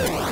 Oh,